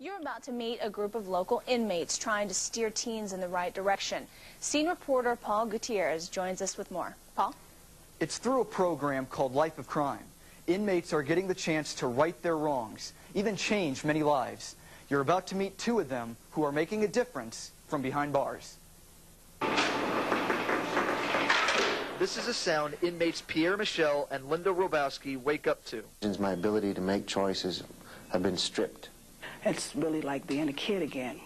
You're about to meet a group of local inmates trying to steer teens in the right direction. Scene reporter Paul Gutierrez joins us with more. Paul? It's through a program called Life of Crime. Inmates are getting the chance to right their wrongs, even change many lives. You're about to meet two of them who are making a difference from behind bars. This is a sound inmates Pierre Michel and Linda Robowski wake up to. Since my ability to make choices have been stripped. It's really like being a kid again.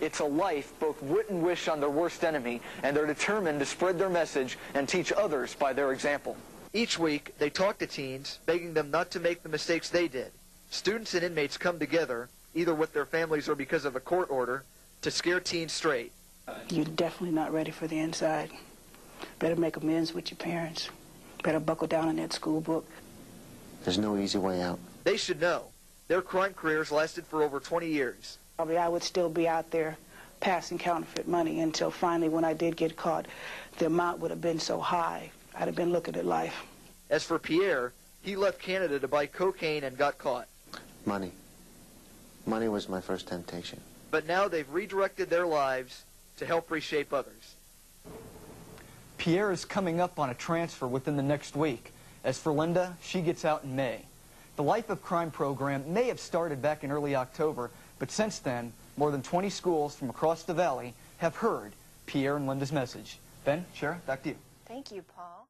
It's a life both wouldn't wish on their worst enemy, and they're determined to spread their message and teach others by their example. Each week, they talk to teens, begging them not to make the mistakes they did. Students and inmates come together, either with their families or because of a court order, to scare teens straight. You're definitely not ready for the inside. Better make amends with your parents. Better buckle down in that school book. There's no easy way out. They should know. Their crime careers lasted for over 20 years. Probably I would still be out there passing counterfeit money until finally when I did get caught, the amount would have been so high, I'd have been looking at life. As for Pierre, he left Canada to buy cocaine and got caught. Money. Money was my first temptation. But now they've redirected their lives to help reshape others. Pierre is coming up on a transfer within the next week. As for Linda, she gets out in May. The Life of Crime program may have started back in early October, but since then, more than 20 schools from across the valley have heard Pierre and Linda's message. Ben, Shara, back to you. Thank you, Paul.